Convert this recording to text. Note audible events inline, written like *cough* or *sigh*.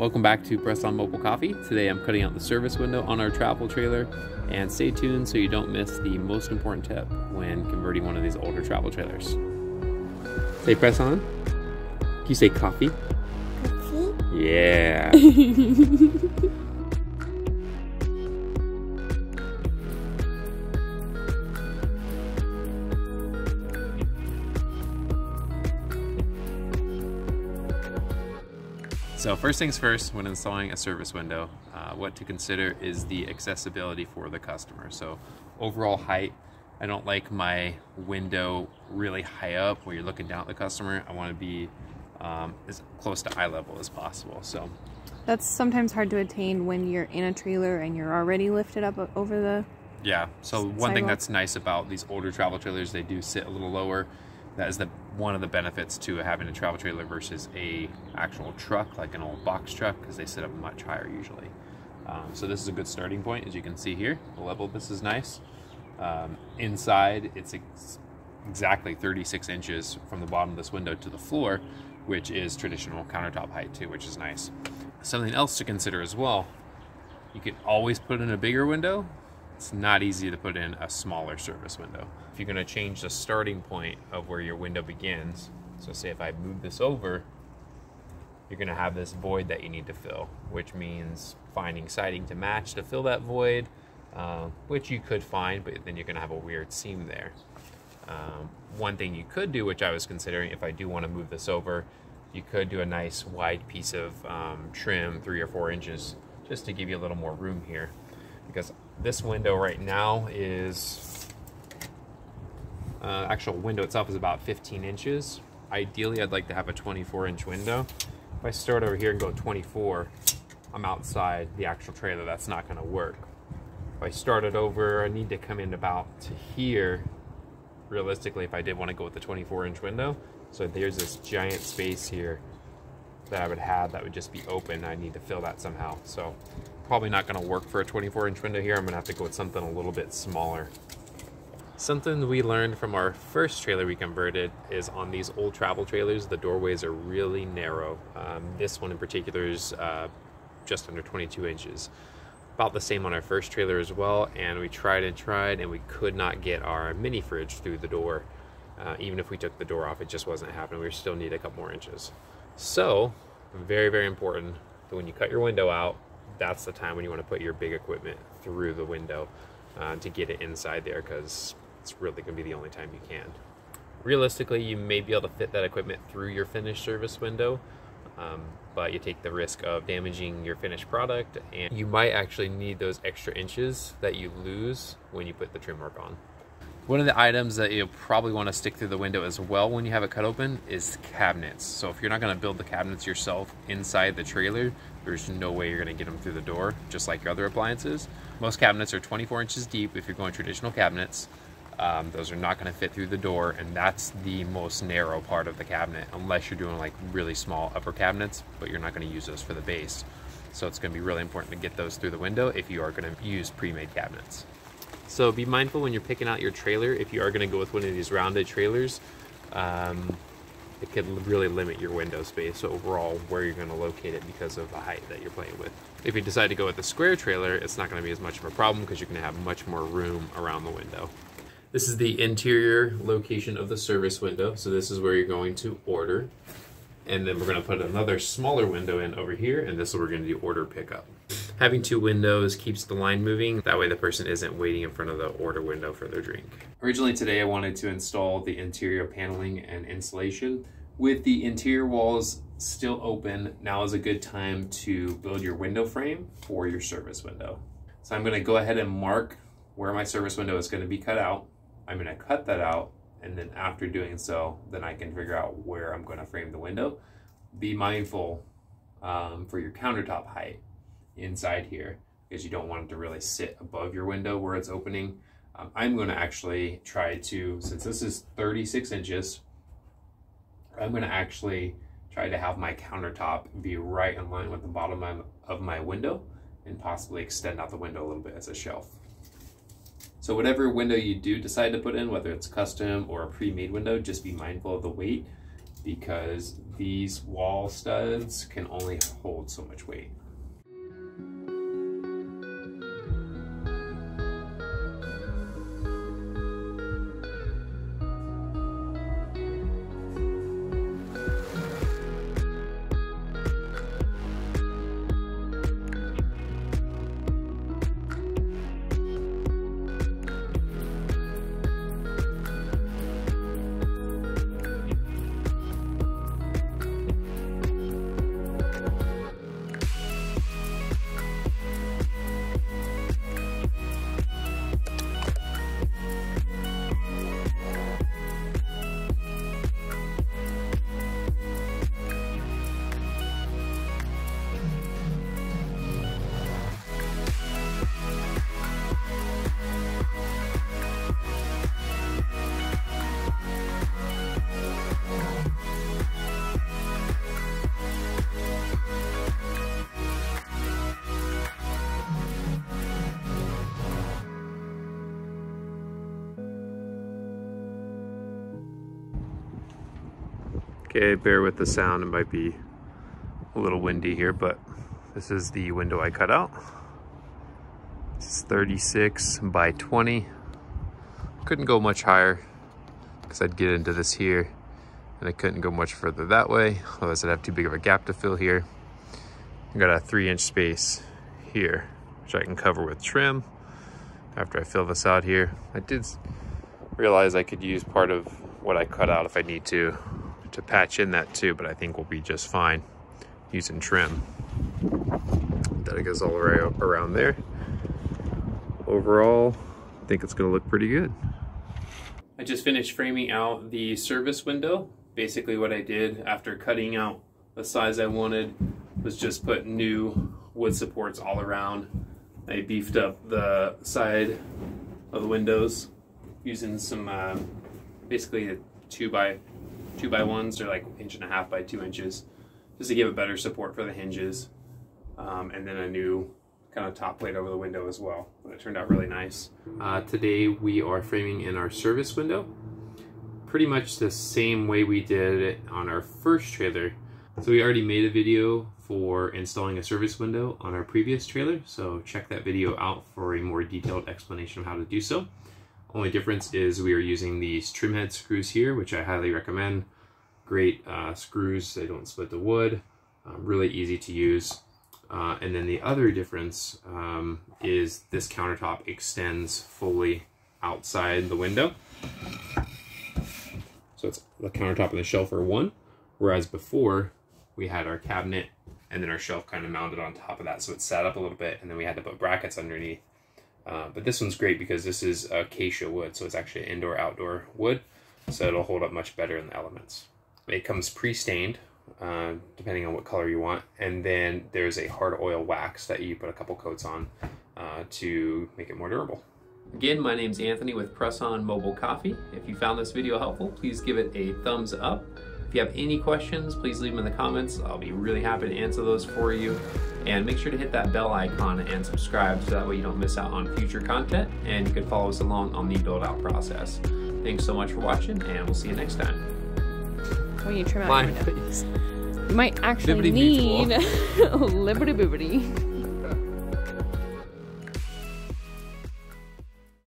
Welcome back to Press on Mobile Coffee. Today I'm cutting out the service window on our travel trailer and stay tuned so you don't miss the most important tip when converting one of these older travel trailers. Say press on. Can you say coffee? Coffee? Yeah. *laughs* So first things first, when installing a service window, uh, what to consider is the accessibility for the customer. So overall height, I don't like my window really high up where you're looking down at the customer. I want to be um, as close to eye level as possible. So that's sometimes hard to attain when you're in a trailer and you're already lifted up over the yeah. So one sidewalk. thing that's nice about these older travel trailers, they do sit a little lower that is the one of the benefits to having a travel trailer versus a actual truck like an old box truck because they sit up much higher usually. Um, so this is a good starting point as you can see here. The level of this is nice. Um, inside it's ex exactly 36 inches from the bottom of this window to the floor which is traditional countertop height too which is nice. Something else to consider as well you could always put in a bigger window it's not easy to put in a smaller service window. If you're gonna change the starting point of where your window begins, so say if I move this over, you're gonna have this void that you need to fill, which means finding siding to match to fill that void, uh, which you could find, but then you're gonna have a weird seam there. Um, one thing you could do, which I was considering if I do wanna move this over, you could do a nice wide piece of um, trim, three or four inches, just to give you a little more room here. Because this window right now is uh, actual window itself is about 15 inches. Ideally I'd like to have a 24 inch window. If I start over here and go 24 I'm outside the actual trailer that's not going to work. If I start it over I need to come in about to here realistically if I did want to go with the 24 inch window. So there's this giant space here that I would have that would just be open. I need to fill that somehow. So probably not to work for a 24 inch window here. I'm to have to go with something a little bit smaller. Something we learned from our first trailer we converted is on these old travel trailers, the doorways are really narrow. Um, this one in particular is uh, just under 22 inches. About the same on our first trailer as well, and we tried and tried, and we could not get our mini fridge through the door. Uh, even if we took the door off, it just wasn't happening. We still need a couple more inches. So, very, very important that when you cut your window out, that's the time when you want to put your big equipment through the window uh, to get it inside there because it's really going to be the only time you can. Realistically, you may be able to fit that equipment through your finished service window, um, but you take the risk of damaging your finished product and you might actually need those extra inches that you lose when you put the trim work on. One of the items that you'll probably want to stick through the window as well when you have it cut open is cabinets. So if you're not going to build the cabinets yourself inside the trailer, there's no way you're going to get them through the door, just like your other appliances. Most cabinets are 24 inches deep if you're going traditional cabinets. Um, those are not going to fit through the door, and that's the most narrow part of the cabinet, unless you're doing like really small upper cabinets, but you're not going to use those for the base. So it's going to be really important to get those through the window if you are going to use pre-made cabinets. So be mindful when you're picking out your trailer, if you are going to go with one of these rounded trailers, um, it could really limit your window space overall where you're going to locate it because of the height that you're playing with. If you decide to go with a square trailer, it's not going to be as much of a problem because you're going to have much more room around the window. This is the interior location of the service window. So this is where you're going to order. And then we're going to put another smaller window in over here, and this is where we're going to do order pickup. Having two windows keeps the line moving. That way the person isn't waiting in front of the order window for their drink. Originally today I wanted to install the interior paneling and insulation. With the interior walls still open, now is a good time to build your window frame for your service window. So I'm gonna go ahead and mark where my service window is gonna be cut out. I'm gonna cut that out and then after doing so, then I can figure out where I'm gonna frame the window. Be mindful um, for your countertop height inside here because you don't want it to really sit above your window where it's opening. Um, I'm going to actually try to, since this is 36 inches, I'm going to actually try to have my countertop be right in line with the bottom of my window and possibly extend out the window a little bit as a shelf. So whatever window you do decide to put in, whether it's custom or a pre-made window, just be mindful of the weight because these wall studs can only hold so much weight. Okay, bear with the sound. It might be a little windy here, but this is the window I cut out. It's 36 by 20. Couldn't go much higher because I'd get into this here and I couldn't go much further that way. Otherwise I'd have too big of a gap to fill here. I got a three inch space here, which I can cover with trim after I fill this out here. I did realize I could use part of what I cut out if I need to to patch in that too, but I think we'll be just fine using trim. That goes all the way around there. Overall, I think it's gonna look pretty good. I just finished framing out the service window. Basically what I did after cutting out the size I wanted was just put new wood supports all around. I beefed up the side of the windows using some uh, basically a two by two by ones. They're like inch and a half by two inches, just to give it better support for the hinges. Um, and then a new kind of top plate over the window as well. It turned out really nice. Uh, today we are framing in our service window. Pretty much the same way we did it on our first trailer. So we already made a video for installing a service window on our previous trailer. So check that video out for a more detailed explanation of how to do so. Only difference is we are using these trim head screws here, which I highly recommend. Great uh, screws, they don't split the wood, um, really easy to use. Uh, and then the other difference um, is this countertop extends fully outside the window. So it's the countertop and the shelf are one, whereas before we had our cabinet and then our shelf kind of mounted on top of that. So it sat up a little bit and then we had to put brackets underneath uh, but this one's great because this is acacia wood, so it's actually indoor-outdoor wood, so it'll hold up much better in the elements. It comes pre-stained, uh, depending on what color you want, and then there's a hard oil wax that you put a couple coats on uh, to make it more durable. Again, my name's Anthony with Press On Mobile Coffee. If you found this video helpful, please give it a thumbs up. If you have any questions, please leave them in the comments. I'll be really happy to answer those for you. And make sure to hit that bell icon and subscribe so that way you don't miss out on future content and you can follow us along on the build out process. Thanks so much for watching and we'll see you next time. When you trim out My your window. face. You might actually Bibbidi need *laughs* Liberty Bibbidi.